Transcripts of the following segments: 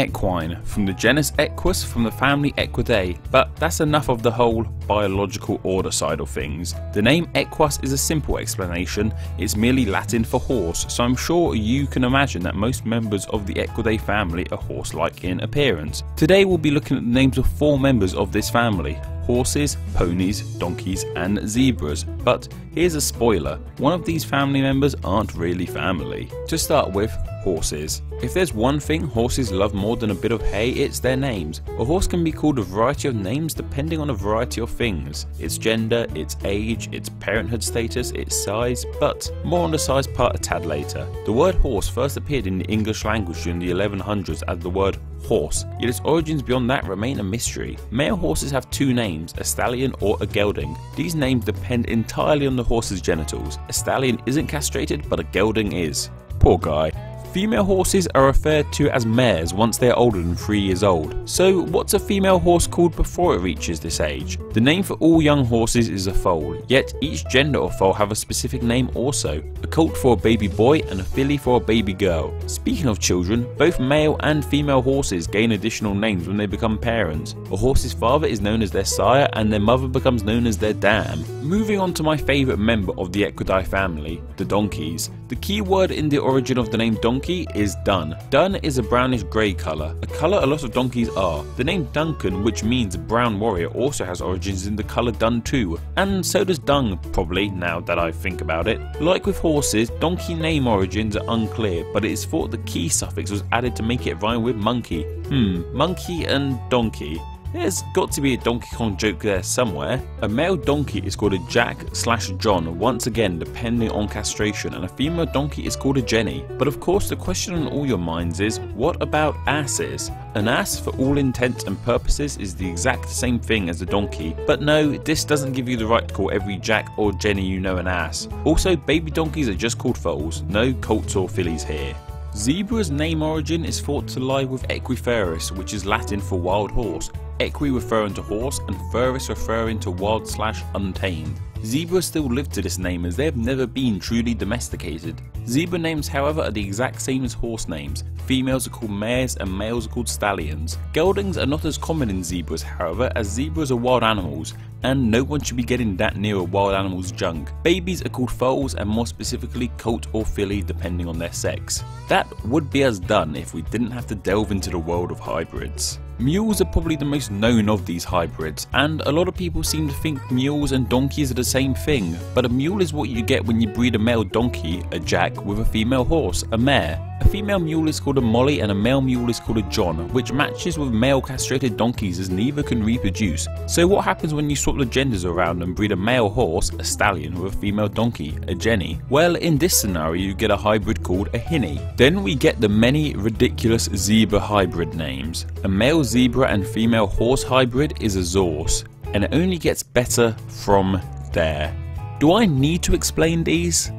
equine, from the genus Equus from the family Equidae, but that's enough of the whole biological order side of things. The name Equus is a simple explanation, it's merely Latin for horse, so I'm sure you can imagine that most members of the Equidae family are horse-like in appearance. Today we'll be looking at the names of four members of this family, horses, ponies, donkeys, and zebras. But here's a spoiler one of these family members aren't really family. To start with, horses. If there's one thing horses love more than a bit of hay, it's their names. A horse can be called a variety of names depending on a variety of things its gender, its age, its parenthood status, its size, but more on the size part a tad later. The word horse first appeared in the English language during the 1100s as the word horse, yet its origins beyond that remain a mystery. Male horses have two names, a stallion or a gelding. These names depend entirely on the horse's genitals. A stallion isn't castrated, but a gelding is. Poor guy. Female horses are referred to as mares once they are older than 3 years old. So what's a female horse called before it reaches this age? The name for all young horses is a foal, yet each gender of foal have a specific name also. A colt for a baby boy and a filly for a baby girl. Speaking of children, both male and female horses gain additional names when they become parents. A horse's father is known as their sire and their mother becomes known as their dam. Moving on to my favourite member of the Equidae family, the donkeys. The key word in the origin of the name donkey donkey is dun. Dun is a brownish grey colour, a colour a lot of donkeys are. The name Duncan, which means brown warrior, also has origins in the colour dun too, and so does dung, probably, now that I think about it. Like with horses, donkey name origins are unclear, but it is thought the key suffix was added to make it rhyme with monkey. Hmm, monkey and donkey. There's got to be a Donkey Kong joke there somewhere. A male donkey is called a Jack slash John, once again depending on castration, and a female donkey is called a Jenny. But of course the question on all your minds is, what about asses? An ass, for all intents and purposes, is the exact same thing as a donkey, but no, this doesn't give you the right to call every Jack or Jenny you know an ass. Also, baby donkeys are just called foals, no colts or fillies here. Zebra's name origin is thought to lie with Equiferus, which is Latin for wild horse, equi referring to horse and ferus referring to wild slash untamed. Zebras still live to this name as they have never been truly domesticated. Zebra names however are the exact same as horse names, females are called mares and males are called stallions. Geldings are not as common in zebras however as zebras are wild animals and no one should be getting that near a wild animal's junk. Babies are called foals and more specifically colt or filly depending on their sex. That would be as done if we didn't have to delve into the world of hybrids. Mules are probably the most known of these hybrids, and a lot of people seem to think mules and donkeys are the same thing, but a mule is what you get when you breed a male donkey, a jack, with a female horse, a mare. A female mule is called a Molly and a male mule is called a John, which matches with male castrated donkeys as neither can reproduce. So what happens when you swap the genders around and breed a male horse, a stallion, with a female donkey, a Jenny? Well, in this scenario you get a hybrid called a Hinny. Then we get the many ridiculous zebra hybrid names. A male zebra and female horse hybrid is a Zorse, and it only gets better from there. Do I need to explain these?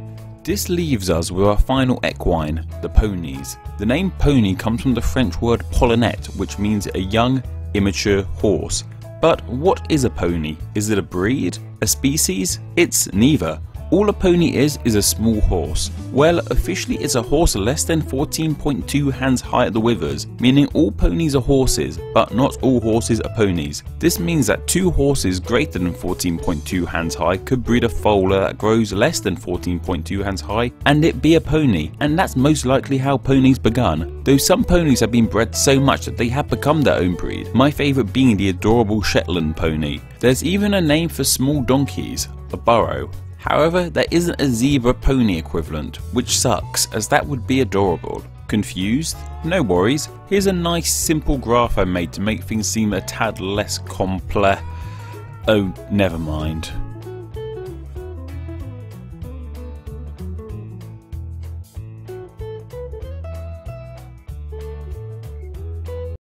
This leaves us with our final equine, the ponies. The name pony comes from the French word pollinette, which means a young, immature horse. But what is a pony? Is it a breed? A species? It's neither. All a pony is is a small horse. Well, officially it's a horse less than 14.2 hands high at the withers, meaning all ponies are horses, but not all horses are ponies. This means that two horses greater than 14.2 hands high could breed a foaler that grows less than 14.2 hands high and it be a pony, and that's most likely how ponies begun. Though some ponies have been bred so much that they have become their own breed, my favourite being the adorable Shetland pony. There's even a name for small donkeys, a burro. However, there isn't a zebra pony equivalent, which sucks as that would be adorable. Confused? No worries, here's a nice simple graph I made to make things seem a tad less complex. Oh, never mind.